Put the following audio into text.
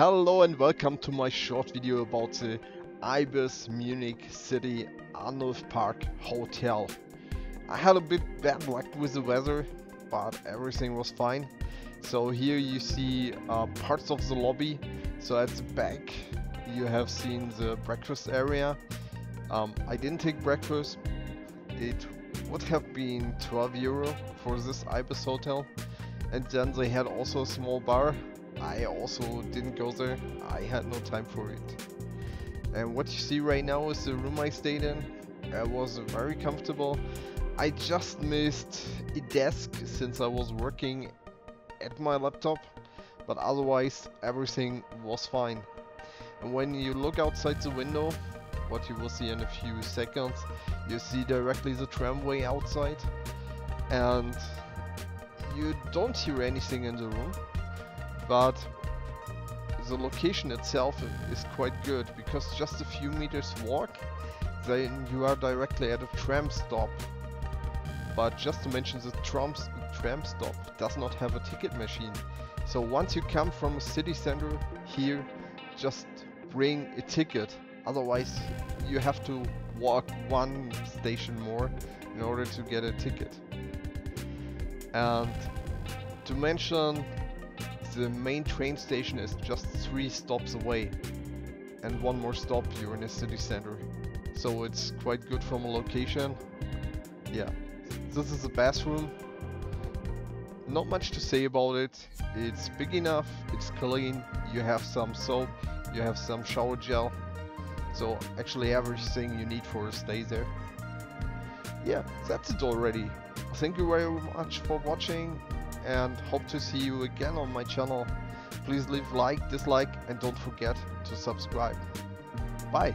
Hello and welcome to my short video about the Ibis Munich City Arnulf Park Hotel. I had a bit bad luck with the weather, but everything was fine. So here you see uh, parts of the lobby. So at the back you have seen the breakfast area. Um, I didn't take breakfast. It would have been 12 euro for this Ibis hotel. And then they had also a small bar. I also didn't go there. I had no time for it. And what you see right now is the room I stayed in. It was very comfortable. I just missed a desk since I was working at my laptop. But otherwise everything was fine. And when you look outside the window, what you will see in a few seconds, you see directly the tramway outside. And you don't hear anything in the room, but the location itself is quite good because just a few meters walk, then you are directly at a tram stop. But just to mention, the tram, tram stop does not have a ticket machine. So once you come from a city center here, just bring a ticket. Otherwise, you have to walk one station more in order to get a ticket. And to mention, the main train station is just three stops away. And one more stop, you're in the city center. So it's quite good from a location. Yeah, this is the bathroom. Not much to say about it. It's big enough, it's clean, you have some soap, you have some shower gel. So actually everything you need for a stay there. Yeah, that's it already. Thank you very much for watching and hope to see you again on my channel. Please leave like, dislike and don't forget to subscribe. Bye!